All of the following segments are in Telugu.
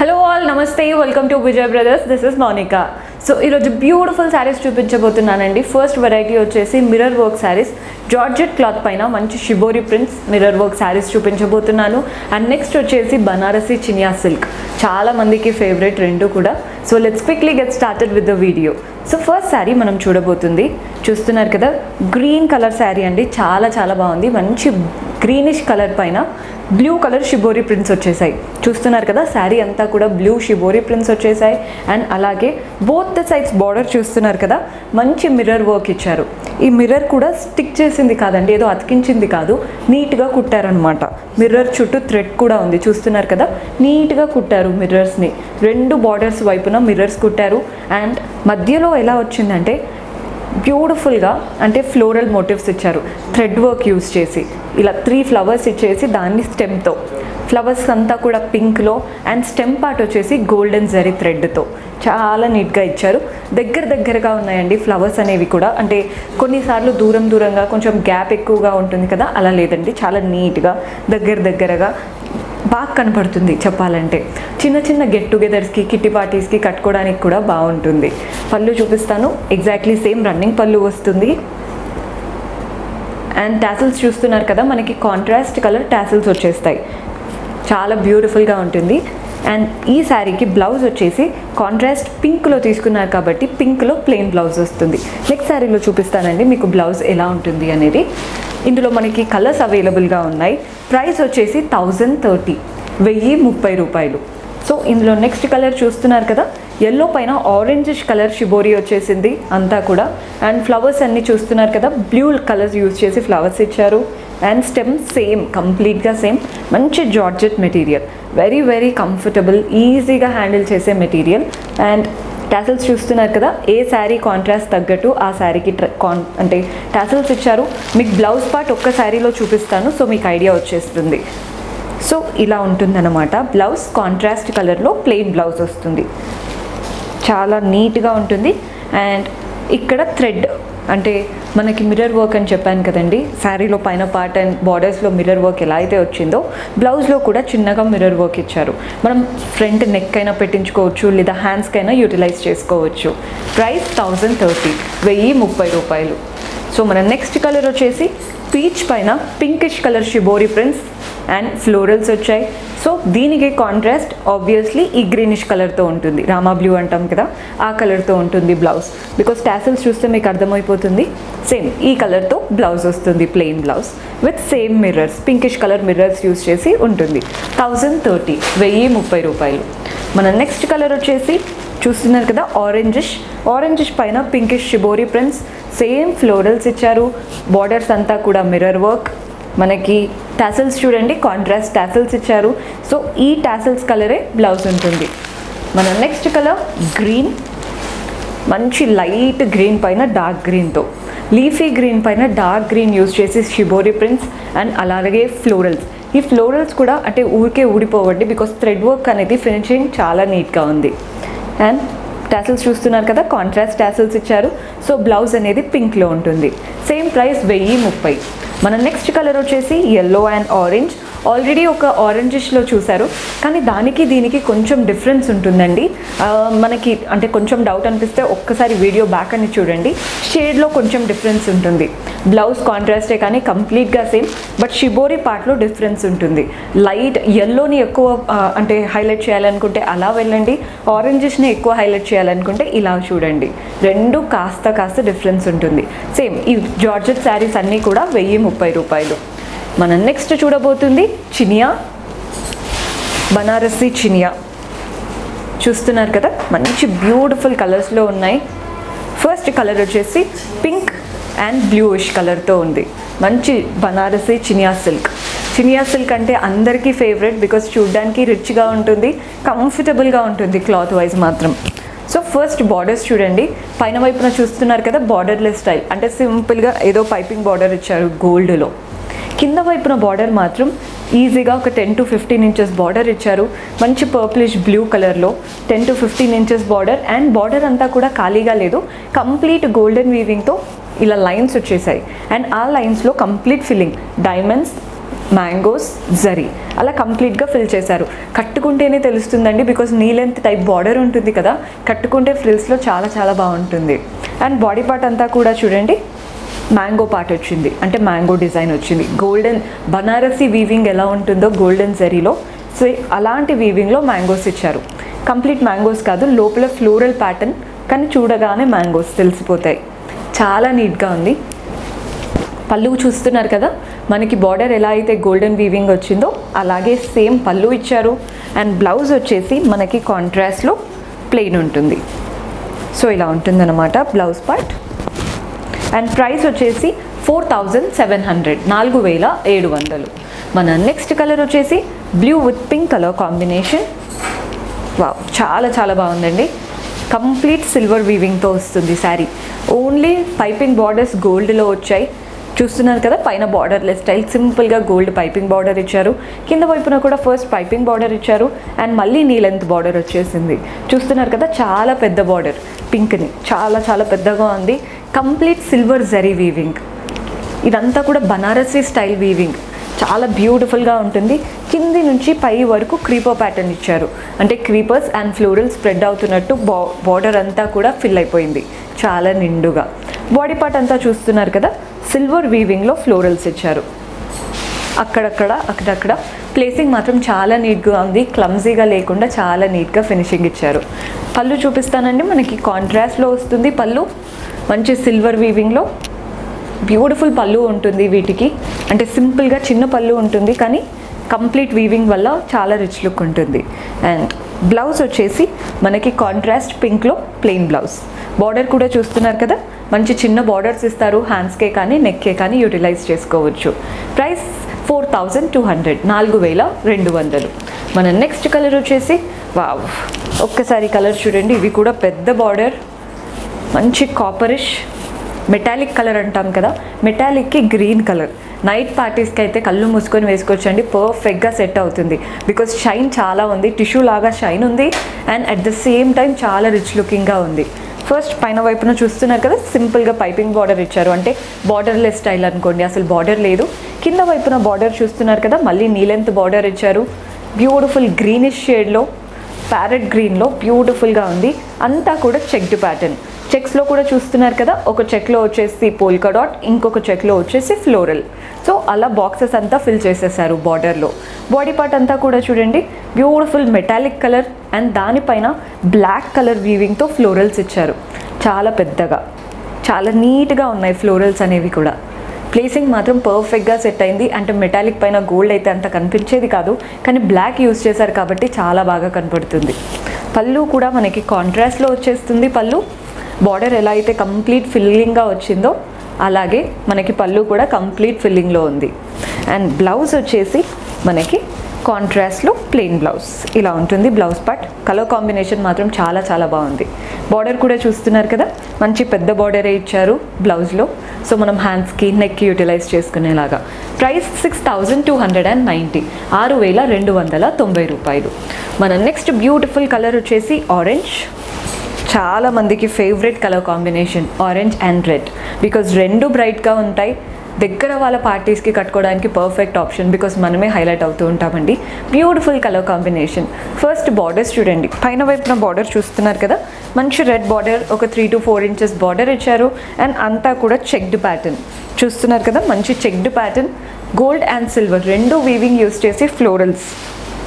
హలో ఆల్ నమస్తే welcome to Vijay brothers this is Mounika so ఈరోజు బ్యూటిఫుల్ శారీస్ చూపించబోతున్నానండి. ఫస్ట్ వెరైటీ వచ్చేసి mirror work saris georgette cloth పైన మంచి shibori prints mirror work saris చూపించబోతున్నాను. అండ్ నెక్స్ట్ వచ్చేసి బనారసి చినియా సిల్క్ చాలా మందికి ఫేవరెట్ రెండు కూడా. So let's quickly get started with the video so first sari మనం చూడబోతుంది. చూస్తున్నారు కదా గ్రీన్ కలర్ శారీ అండి. చాలా చాలా బాగుంది. మంచి గ్రీనిష్ కలర్ పైన బ్లూ కలర్ షిబోరి ప్రింట్స్ వచ్చేసాయి. చూస్తున్నారు కదా శారీ అంతా కూడా బ్లూ షిబోరి ప్రింట్స్ వచ్చేసాయి. అండ్ అలాగే బోత్ ద సైడ్స్ బార్డర్ చూస్తున్నారు కదా మంచి మిర్రర్ వర్క్ ఇచ్చారు. ఈ మిర్రర్ కూడా స్టిక్ చేసింది కాదండి ఏదో అతికించింది కాదు నీట్గా కుట్టారనమాట మిర్రర్ చుట్టూ థ్రెడ్ కూడా ఉంది చూస్తున్నారు కదా నీట్గా కుట్టారు మిర్రర్స్ని రెండు బార్డర్స్ వైపున మిర్రర్స్ కుట్టారు. అండ్ మధ్యలో ఎలా వచ్చిందంటే బ్యూటిఫుల్గా అంటే ఫ్లోరల్ మోటివ్స్ ఇచ్చారు. థ్రెడ్ వర్క్ యూస్ చేసి ఇలా త్రీ ఫ్లవర్స్ ఇచ్చేసి దాన్ని స్టెమ్తో. ఫ్లవర్స్ అంతా కూడా పింక్లో అండ్ స్టెమ్ పార్ట్ వచ్చేసి గోల్డెన్ జరీ థ్రెడ్తో. చాలా నీట్గా ఇచ్చారు. దగ్గర దగ్గరగా ఉన్నాయండి ఫ్లవర్స్ అనేవి కూడా. అంటే కొన్నిసార్లు దూరం దూరంగా కొంచెం గ్యాప్ ఎక్కువగా ఉంటుంది కదా అలా లేదండి. చాలా నీట్గా దగ్గర దగ్గరగా బాగా కనపడుతుంది చెప్పాలంటే. చిన్న చిన్న గెట్ టుగెదర్స్కి కిట్టి పార్టీస్కి కట్టుకోవడానికి కూడా బాగుంటుంది. పళ్ళు చూపిస్తాను. ఎగ్జాక్ట్లీ సేమ్ రన్నింగ్ పళ్ళు వస్తుంది. అండ్ టాసిల్స్ చూస్తున్నారు కదా మనకి కాంట్రాస్ట్ కలర్ టాసిల్స్ వచ్చేస్తాయి. చాలా బ్యూటిఫుల్గా ఉంటుంది. అండ్ ఈ శారీకి బ్లౌజ్ వచ్చేసి కాంట్రాస్ట్ పింక్లో తీసుకున్నారు కాబట్టి పింక్లో ప్లెయిన్ బ్లౌజ్ వస్తుంది. నెక్స్ట్ శారీలో చూపిస్తానండి మీకు బ్లౌజ్ ఎలా ఉంటుంది అనేది. ఇందులో మనకి కలర్స్ అవైలబుల్గా ఉన్నాయి. ప్రైస్ వచ్చేసి థౌజండ్ థర్టీ వెయ్యి ముప్పై రూపాయలు. సో ఇందులో నెక్స్ట్ కలర్ చూస్తున్నారు కదా. ఎల్లో పైన ఆరెంజిష్ కలర్ షిబోరి వచ్చేసింది అంతా కూడా. అండ్ ఫ్లవర్స్ అన్నీ చూస్తున్నారు కదా. బ్లూ కలర్స్ యూజ్ చేసి ఫ్లవర్స్ ఇచ్చారు. అండ్ స్టెమ్ సేమ్ కంప్లీట్గా సేమ్ మంచి georgette material. Very very comfortable ఈజీగా హ్యాండిల్ చేసే మెటీరియల్. అండ్ టాసిల్స్ చూస్తున్నారు కదా ఏ శారీ కాంట్రాస్ట్ తగ్గట్టు ఆ శారీకి కాన్ అంటే టాసిల్స్ ఇచ్చారు. మీకు బ్లౌజ్ పార్ట్ ఒక్క శారీలో చూపిస్తాను సో మీకు ఐడియా వచ్చేస్తుంది. సో ఇలా ఉంటుందన్నమాట. బ్లౌజ్ కాంట్రాస్ట్ కలర్లో ప్లెయిన్ బ్లౌజ్ వస్తుంది. చాలా నీట్గా ఉంటుంది. అండ్ ఇక్కడ థ్రెడ్ అంటే మనకి మిర్రర్ వర్క్ అని చెప్పాను కదండి. శారీలో పైన పార్ట్ అండ్ బార్డర్స్లో మిర్రర్ వర్క్ ఎలా అయితే వచ్చిందో బ్లౌజ్లో కూడా చిన్నగా మిర్రర్ వర్క్ ఇచ్చారు. మనం ఫ్రంట్ నెక్ అయినా పెట్టించుకోవచ్చు లేదా హ్యాండ్స్కైనా యూటిలైజ్ చేసుకోవచ్చు. ప్రైస్ థౌజండ్ థర్టీ వెయ్యి ముప్పై రూపాయలు. సో మన నెక్స్ట్ కలర్ వచ్చేసి పీచ్ పైన pinkish colour shibori prints and florals వచ్చాయి. సో దీనికి కాంట్రాస్ట్ ఆబ్వియస్లీ ఈ గ్రీనిష్ కలర్తో ఉంటుంది. రామా బ్లూ అంటాం కదా ఆ కలర్తో ఉంటుంది బ్లౌజ్ బికాస్ టాసిల్స్ చూస్తే మీకు అర్థమైపోతుంది. సేమ్ ఈ కలర్తో బ్లౌజ్ వస్తుంది plain blouse with same mirrors pinkish colour mirrors use చేసి ఉంటుంది. థౌజండ్ థర్టీ వెయ్యి ముప్పై రూపాయలు. మన నెక్స్ట్ కలర్ వచ్చేసి చూస్తున్నారు కదా ఆరెంజిష్ ఆరెంజిష్ పైన pinkish shibori prints same florals ఇచ్చారు. బార్డర్స్ అంతా కూడా మిర్రర్ వర్క్ మనకి టాసిల్స్ చూడండి కాంట్రాస్ట్ టాసిల్స్ ఇచ్చారు. సో ఈ టాసిల్స్ కలరే బ్లౌజ్ ఉంటుంది. మన నెక్స్ట్ కలర్ గ్రీన్ మంచి లైట్ గ్రీన్ పైన డార్క్ గ్రీన్తో లీఫీ గ్రీన్ పైన డార్క్ గ్రీన్ యూస్ చేసి షిబోరి ప్రింట్స్ అండ్ అలాగే ఫ్లోరల్స్ ఈ ఫ్లోరల్స్ కూడా అంటే ఊరికే ఊడిపోవండి బికాస్ థ్రెడ్ వర్క్ అనేది ఫినిషింగ్ చాలా నీట్గా ఉంది. అండ్ టాసిల్స్ చూస్తున్నారు కదా కాంట్రాస్ట్ టాసిల్స్ ఇచ్చారు. సో బ్లౌజ్ అనేది పింక్లో ఉంటుంది. సేమ్ ప్రైస్ వెయ్యి ముప్పై. మన నెక్స్ట్ కలర్ వచ్చేసి ఎల్లో అండ్ ఆరెంజ్ ఆల్రెడీ ఒక ఆరెంజిష్లో చూశారు. కానీ దానికి దీనికి కొంచెం డిఫరెన్స్ ఉంటుందండి. మనకి అంటే కొంచెం డౌట్ అనిపిస్తే ఒక్కసారి వీడియో బ్యాక్ అని చూడండి. షేడ్లో కొంచెం డిఫరెన్స్ ఉంటుంది. బ్లౌజ్ కాంట్రాస్టే కానీ కంప్లీట్గా సేమ్ బట్ షిబోరి పార్ట్లో డిఫరెన్స్ ఉంటుంది. లైట్ ఎల్లోని ఎక్కువ అంటే హైలైట్ చేయాలనుకుంటే అలా వెళ్ళండి. ఆరెంజెస్ని ఎక్కువ హైలైట్ చేయాలనుకుంటే ఇలా చూడండి. రెండు కాస్త కాస్త డిఫరెన్స్ ఉంటుంది. సేమ్ ఈ జార్జెట్ శారీస్ అన్నీ కూడా వెయ్యి ముప్పై రూపాయలు. మనం నెక్స్ట్ చూడబోతుంది చినియా. బనారసి చినియా. చూస్తున్నారు కదా మంచి బ్యూటిఫుల్ కలర్స్లో ఉన్నాయి. ఫస్ట్ కలర్ వచ్చేసి పింక్ అండ్ బ్లూయిష్ కలర్తో ఉంది. మంచి బనారసి చినియా సిల్క్ చినియా సిల్క్ అంటే అందరికీ ఫేవరెట్ బికాస్ చూడ్డానికి రిచ్గా ఉంటుంది కంఫర్టబుల్గా ఉంటుంది క్లాత్ వైజ్ మాత్రం. సో ఫస్ట్ బార్డర్స్ చూడండి. పైన వైపున చూస్తున్నారు కదా బార్డర్లెస్ స్టైల్ అంటే సింపుల్గా ఏదో పైపింగ్ బార్డర్ ఇచ్చారు గోల్డ్లో కింద వైపున బార్డర్ మాత్రం ఈజీగా ఒక ten to fifteen inches border ఇచ్చారు. మంచి పర్ప్లిష్ బ్లూ కలర్లో ten to fifteen inches border and border అంతా కూడా ఖాళీగా లేదు. కంప్లీట్ గోల్డెన్ వీవింగ్తో ఇలా లైన్స్ వచ్చేసాయి. అండ్ ఆ లైన్స్లో complete filling diamonds mangoes zari అలా కంప్లీట్గా ఫిల్ చేశారు. కట్టుకుంటేనే తెలుస్తుందండి because knee length type border ఉంటుంది కదా. కట్టుకుంటే ఫ్రిల్స్లో చాలా చాలా బాగుంటుంది. అండ్ బాడీ పార్ట్ అంతా కూడా చూడండి. మ్యాంగో పార్ట్ వచ్చింది. అంటే మ్యాంగో డిజైన్ వచ్చింది. గోల్డెన్ బనారసి వీవింగ్ ఎలా ఉంటుందో గోల్డెన్ జరీలో. సో అలాంటి వీవింగ్లో మ్యాంగోస్ ఇచ్చారు. కంప్లీట్ మ్యాంగోస్ కాదు లోపల ఫ్లోరల్ ప్యాటర్న్ కానీ చూడగానే మ్యాంగోస్ తెలిసిపోతాయి. చాలా నీట్గా ఉంది. పళ్ళు చూస్తున్నారు కదా మనకి బార్డర్ ఎలా అయితే గోల్డెన్ వీవింగ్ వచ్చిందో అలాగే సేమ్ పళ్ళు ఇచ్చారు. అండ్ బ్లౌజ్ వచ్చేసి మనకి కాంట్రాస్ట్లో ప్లెయిన్ ఉంటుంది. సో ఇలా ఉంటుందన్నమాట బ్లౌజ్ పార్ట్ అండ్ ప్రైస్ వచ్చేసి ఫోర్ థౌజండ్ సెవెన్ హండ్రెడ్ నాలుగు వేల ఏడు వందలు. మన నెక్స్ట్ కలర్ వచ్చేసి blue with pink colour combination wow చాలా చాలా బాగుందండి. కంప్లీట్ సిల్వర్ వీవింగ్తో వస్తుంది శారీ ఓన్లీ పైపింగ్ బార్డర్స్ గోల్డ్లో వచ్చాయి. చూస్తున్నారు కదా పైన బార్డర్ లెస్ స్టైల్ సింపుల్గా గోల్డ్ పైపింగ్ బార్డర్ ఇచ్చారు. కింద వైపున కూడా ఫస్ట్ పైపింగ్ బార్డర్ ఇచ్చారు. అండ్ మళ్ళీ నీ లెంత్ బార్డర్ వచ్చేసింది. చూస్తున్నారు కదా చాలా పెద్ద బార్డర్ పింక్ని చాలా చాలా పెద్దగా ఉంది. కంప్లీట్ సిల్వర్ జరీ వీవింగ్ ఇదంతా కూడా బనారసీ స్టైల్ వీవింగ్ చాలా బ్యూటిఫుల్గా ఉంటుంది. కింది నుంచి పై వరకు క్రీపర్ ప్యాటర్న్ ఇచ్చారు. అంటే క్రీపర్స్ అండ్ ఫ్లోరల్ స్ప్రెడ్ అవుతున్నట్టు బా బార్డర్ అంతా కూడా ఫిల్ అయిపోయింది. చాలా నిండుగా. బాడీ పార్ట్ అంతా చూస్తున్నారు కదా? సిల్వర్ వీవింగ్లో ఫ్లోరల్స్ ఇచ్చారు. అక్కడక్కడ అక్కడక్కడ ప్లేసింగ్ మాత్రం చాలా నీట్గా ఉంది. క్లమ్జీగా లేకుండా చాలా నీట్గా ఫినిషింగ్ ఇచ్చారు. పళ్ళు చూపిస్తానండి. మనకి కాంట్రాస్ట్లో వస్తుంది. పళ్ళు మంచి సిల్వర్ వీవింగ్లో బ్యూటిఫుల్ పళ్ళు ఉంటుంది వీటికి. అంటే సింపుల్గా చిన్న పళ్ళు ఉంటుంది కానీ కంప్లీట్ వీవింగ్ వల్ల చాలా రిచ్ లుక్ ఉంటుంది. అండ్ బ్లౌజ్ వచ్చేసి మనకి కాంట్రాస్ట్ పింక్లో ప్లెయిన్ బ్లౌజ్ బార్డర్ కూడా చూస్తున్నారు కదా? మంచి చిన్న బార్డర్స్ ఇస్తారు హ్యాండ్స్కే కానీ నెక్కే కానీ యూటిలైజ్ చేసుకోవచ్చు. Price four thousand two hundred నాలుగు వేల రెండు వందలు. మన నెక్స్ట్ కలర్ వచ్చేసి వావ్ ఒక్కసారి కలర్ చూడండి ఇవి కూడా పెద్ద బార్డర్ మంచి కాపరిష్ మెటాలిక్ కలర్ అంటాం కదా మెటాలిక్కి గ్రీన్ కలర్ నైట్ పార్టీస్కి అయితే కళ్ళు మూసుకొని వేసుకోవచ్చండి పర్ఫెక్ట్గా సెట్ అవుతుంది. బికాస్ షైన్ చాలా ఉంది టిష్యూ లాగా షైన్ ఉంది and at the same time చాలా రిచ్ లుకింగ్గా ఉంది. ఫస్ట్ పైన వైపున చూస్తున్నారు కదా సింపుల్గా పైపింగ్ బార్డర్ ఇచ్చారు. అంటే బార్డర్లెస్ స్టైల్ అనుకోండి అసలు బార్డర్ లేదు. కింద వైపున బార్డర్ చూస్తున్నారు కదా మళ్ళీ నీలెంత్ బార్డర్ ఇచ్చారు. బ్యూటిఫుల్ గ్రీనిష్ షేడ్లో ప్యారెట్ గ్రీన్లో బ్యూటిఫుల్గా ఉంది. అంతా కూడా చెక్డ్ ప్యాటర్న్ చెక్స్లో కూడా చూస్తున్నారు కదా ఒక చెక్లో వచ్చేసి పోల్కా డాట్ ఇంకొక చెక్లో వచ్చేసి ఫ్లోరల్ సో అలా బాక్సెస్ అంతా ఫిల్ చేసేసారు బార్డర్లో బాడీ పార్ట్ అంతా కూడా చూడండి బ్యూటిఫుల్ మెటాలిక్ కలర్ అండ్ దానిపైన బ్లాక్ కలర్ వీవింగ్తో ఫ్లోరల్స్ ఇచ్చారు. చాలా పెద్దగా. చాలా నీట్గా ఉన్నాయి ఫ్లోరల్స్ అనేవి కూడా. ప్లేసింగ్ మాత్రం పర్ఫెక్ట్గా సెట్ అయింది. అంటే మెటాలిక్ పైన గోల్డ్ అయితే అంత కనిపించేది కాదు కానీ బ్లాక్ యూస్ చేశారు కాబట్టి చాలా బాగా కనపడుతుంది. పళ్ళు కూడా మనకి కాంట్రాస్ట్లో వచ్చేస్తుంది పళ్ళు. బార్డర్ ఎలా అయితే కంప్లీట్ ఫిల్లింగ్గా వచ్చిందో అలాగే మనకి పళ్ళు కూడా కంప్లీట్ ఫిల్లింగ్లో ఉంది. అండ్ బ్లౌజ్ వచ్చేసి మనకి కాంట్రాస్ట్లో ప్లెయిన్ బ్లౌజ్ ఇలా ఉంటుంది బ్లౌజ్ పార్ట్ కలర్ కాంబినేషన్ మాత్రం చాలా చాలా బాగుంది. బార్డర్ కూడా చూస్తున్నారు కదా? మంచి పెద్ద బార్డరే ఇచ్చారు బ్లౌజ్లో సో మనం హ్యాండ్స్కి నెక్కి యూటిలైజ్ చేసుకునేలాగా. Price six thousand two hundred and ninety ఆరు వేల రెండు వందల తొంభై రూపాయలు. మన నెక్స్ట్ బ్యూటిఫుల్ కలర్ వచ్చేసి ఆరెంజ్ చాలా మందికి favourite colour combination orange and red because రెండు బ్రైట్గా ఉంటాయి దగ్గర వాళ్ళ పార్టీస్కి కట్టుకోవడానికి పర్ఫెక్ట్ ఆప్షన్ బికాస్ మనమే హైలైట్ అవుతూ ఉంటామండి. Beautiful colour combination first borders చూడండి. పైన వైపున బార్డర్ చూస్తున్నారు కదా? మంచి రెడ్ బార్డర్ ఒక three to four inches border ఇచ్చారు. అండ్ అంతా కూడా చెక్డ్ ప్యాటర్న్ చూస్తున్నారు కదా? మంచి checked pattern gold and silver రెండు వీవింగ్ యూస్ చేసి ఫ్లోరల్స్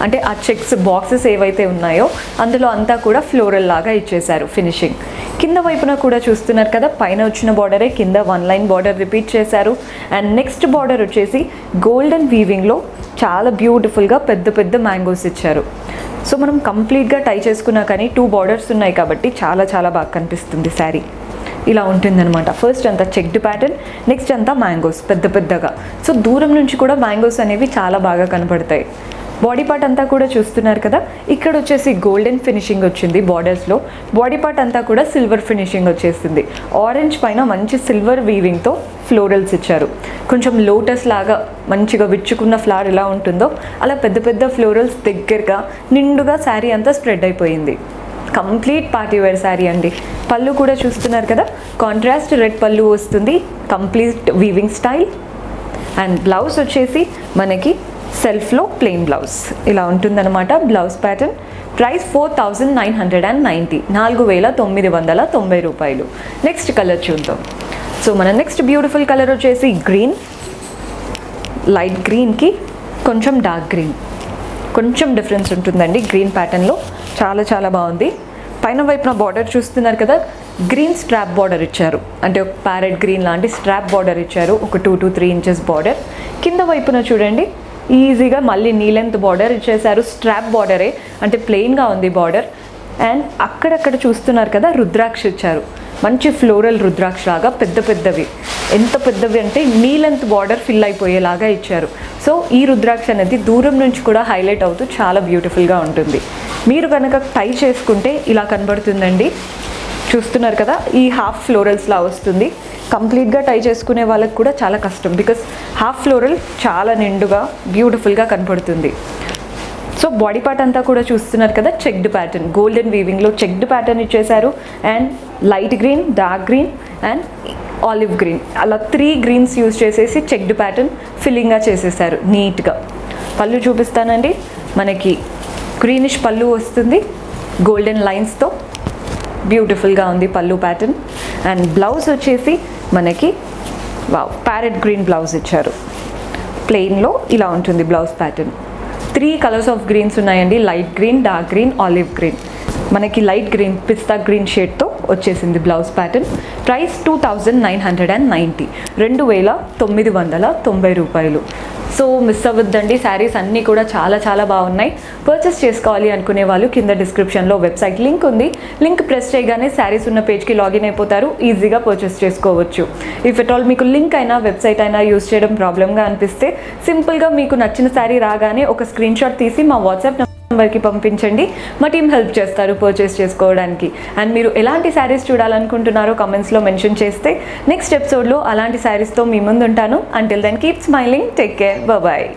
అంటే ఆ చెక్స్ బాక్సెస్ ఏవైతే ఉన్నాయో అందులో అంతా కూడా ఫ్లోరల్ లాగా ఇచ్చేశారు ఫినిషింగ్ కింద వైపున కూడా చూస్తున్నారు కదా పైన వచ్చిన బార్డరే కింద వన్ లైన్ బార్డర్ రిపీట్ చేశారు. అండ్ నెక్స్ట్ బార్డర్ వచ్చేసి గోల్డెన్ వీవింగ్లో చాలా బ్యూటిఫుల్గా పెద్ద పెద్ద మ్యాంగోస్ ఇచ్చారు. సో మనం కంప్లీట్గా టై చేసుకున్నా కానీ టూ బార్డర్స్ ఉన్నాయి కాబట్టి చాలా చాలా బాగా కనిపిస్తుంది శారీ. ఇలా ఉంటుందన్నమాట. ఫస్ట్ అంతా చెక్డ్ ప్యాటర్న్ నెక్స్ట్ అంతా మ్యాంగోస్ పెద్ద పెద్దగా. సో దూరం నుంచి కూడా మ్యాంగోస్ అనేవి చాలా బాగా కనపడతాయి. బాడీ పార్ట్ అంతా కూడా చూస్తున్నారు కదా? ఇక్కడ వచ్చేసి గోల్డెన్ ఫినిషింగ్ వచ్చింది బార్డర్స్లో బాడీ పార్ట్ అంతా కూడా సిల్వర్ ఫినిషింగ్ వచ్చేసింది. ఆరెంజ్ పైన మంచి సిల్వర్ వీవింగ్తో ఫ్లోరల్స్ ఇచ్చారు. కొంచెం లోటస్ లాగా మంచిగా విచ్చుకున్న ఫ్లవర్ ఎలా ఉంటుందో అలా పెద్ద పెద్ద ఫ్లోరల్స్ దగ్గరగా నిండుగా శారీ అంతా స్ప్రెడ్ అయిపోయింది. కంప్లీట్ పార్టీ వేర్ శారీ అండి. పళ్ళు కూడా చూస్తున్నారు కదా? కాంట్రాస్ట్ రెడ్ పళ్ళు వస్తుంది. Complete weaving style and blouse వచ్చేసి మనకి సెల్ఫ్లో ప్లెయిన్ బ్లౌజ్. ఇలా ఉంటుందన్నమాట blouse pattern. Price four thousand nine hundred and ninety. నాలుగు వేల తొమ్మిది వందల తొంభై రూపాయలు. నెక్స్ట్ కలర్ చూద్దాం. సో మన నెక్స్ట్ బ్యూటిఫుల్ కలర్ వచ్చేసి గ్రీన్. లైట్ గ్రీన్కి కొంచెం డార్క్ గ్రీన్. కొంచెం డిఫరెన్స్ ఉంటుందండి గ్రీన్ ప్యాటర్న్లో. చాలా చాలా బాగుంది. పైన వైపున బార్డర్ చూస్తున్నారు కదా గ్రీన్ స్ట్రాప్ బార్డర్ ఇచ్చారు. అంటే ఒక ప్యారెట్ గ్రీన్ లాంటి స్ట్రాప్ బార్డర్ ఇచ్చారు. ఒక two to three inches border. కింద వైపున చూడండి ఈజీగా మళ్ళీ నీ లెంత్ బార్డర్ ఇచ్చేసారు స్ట్రాప్ బార్డరే అంటే ప్లెయిన్గా ఉంది బార్డర్ అండ్ అక్కడక్కడ చూస్తున్నారు కదా రుద్రాక్ష ఇచ్చారు. మంచి ఫ్లోరల్ రుద్రాక్ష లాగా పెద్ద పెద్దవి. ఎంత పెద్దవి అంటే నీ లెంత్ బార్డర్ ఫిల్ అయిపోయేలాగా ఇచ్చారు. సో ఈ రుద్రాక్ష అనేది దూరం నుంచి కూడా హైలైట్ అవుతూ చాలా బ్యూటిఫుల్గా ఉంటుంది. మీరు కనుక టై చేసుకుంటే ఇలా కనబడుతుందండి. చూస్తున్నారు కదా ఈ హాఫ్ ఫ్లోరల్స్లా వస్తుంది. కంప్లీట్గా టై చేసుకునే వాళ్ళకి కూడా చాలా కష్టం బికాస్ హాఫ్ ఫ్లోరల్ చాలా నిండుగా బ్యూటిఫుల్గా కనపడుతుంది. సో బాడీ పార్ట్ అంతా కూడా చూస్తున్నారు కదా చెక్డ్ ప్యాటర్న్ గోల్డెన్ వీవింగ్లో చెక్డ్ ప్యాటర్న్ ఇచ్చేసారు and light green dark green and olive green అలా త్రీ గ్రీన్స్ యూజ్ చేసేసి చెక్డ్ ప్యాటర్న్ ఫిల్లింగ్గా చేసేసారు నీట్గా పళ్ళు చూపిస్తానండి. మనకి గ్రీనిష్ పళ్ళు వస్తుంది. గోల్డెన్ లైన్స్తో బ్యూటిఫుల్గా ఉంది పళ్ళు ప్యాటర్న్. అండ్ బ్లౌజ్ వచ్చేసి మనకి వావ్ ప్యారెట్ గ్రీన్ బ్లౌజ్ ఇచ్చారు. ప్లెయిన్లో ఇలా ఉంటుంది blouse pattern three colours of greens ఉన్నాయండి. Light green dark green olive green మనకి లైట్ గ్రీన్ పిస్తా గ్రీన్ షేడ్తో వచ్చేసింది blouse pattern price two thousand nine hundred and ninety రెండు వేల తొమ్మిది వందల తొంభై రూపాయలు. So miss అవ్వద్దండి. శారీస్ అన్నీ కూడా చాలా చాలా బాగున్నాయి. పర్చేస్ చేసుకోవాలి అనుకునే వాళ్ళు కింద డిస్క్రిప్షన్లో వెబ్సైట్ లింక్ ఉంది. లింక్ ప్రెస్ చేయగానే శారీస్ ఉన్న పేజ్కి లాగిన్ అయిపోతారు. ఈజీగా పర్చేస్ చేసుకోవచ్చు. ఇఫ్ ఎట్ ఆల్ మీకు లింక్ అయినా వెబ్సైట్ అయినా యూస్ చేయడం ప్రాబ్లమ్గా అనిపిస్తే సింపుల్గా మీకు నచ్చిన శారీ రాగానే ఒక స్క్రీన్ షాట్ తీసి మా వాట్సాప్ నెంబర్కి పంపించండి. మా టీం హెల్ప్ చేస్తారు పర్చేస్ చేసుకోవడానికి. అండ్ మీరు ఎలాంటి శారీస్ చూడాలనుకుంటున్నారో కమెంట్స్లో మెన్షన్ చేస్తే నెక్స్ట్ ఎపిసోడ్లో అలాంటి శారీస్తో మీ ముందు ఉంటాను until then keep smiling take care bye